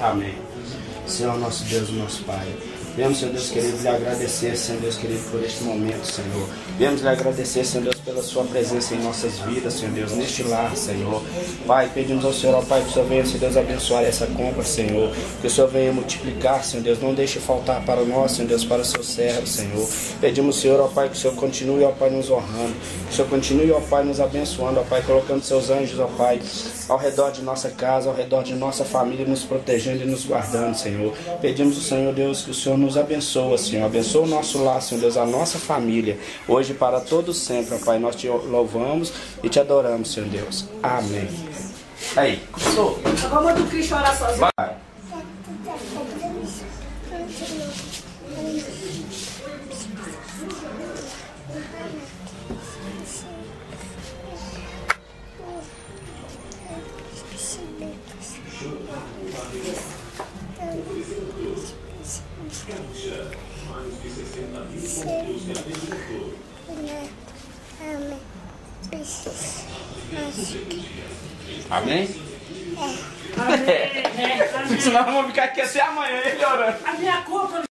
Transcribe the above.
Amém. Senhor nosso Deus, nosso Pai. Viemos, Senhor Deus querido, lhe agradecer, Senhor Deus querido, por este momento, Senhor. Viemos lhe agradecer, Senhor Deus, pela sua presença em nossas vidas, Senhor Deus, neste lar, Senhor. Pai, pedimos ao Senhor, ó Pai, que o Senhor venha, Senhor Deus, abençoar essa compra, Senhor. Que o Senhor venha multiplicar, Senhor Deus. Não deixe faltar para nós, Senhor Deus, para o seu servo, Senhor. Pedimos, Senhor, ó Pai, que o Senhor continue, ó Pai, nos honrando. Que o Senhor continue, ó Pai, nos abençoando, ó Pai, colocando seus anjos, ó Pai, ao redor de nossa casa, ao redor de nossa família, nos protegendo e nos guardando, Senhor. Pedimos ao Senhor, Deus, que o Senhor nos abençoe, Senhor. Abençoa o nosso lar, Senhor Deus, a nossa família. Hoje para todos sempre, ó Pai, nós te louvamos e te adoramos, Senhor Deus. Amém. Aí, começou. Agora manda o Cris chorar sozinho. Vai. Amém? Amém. É, Senão vamos ficar aqui até amanhã, ele orando. A minha culpa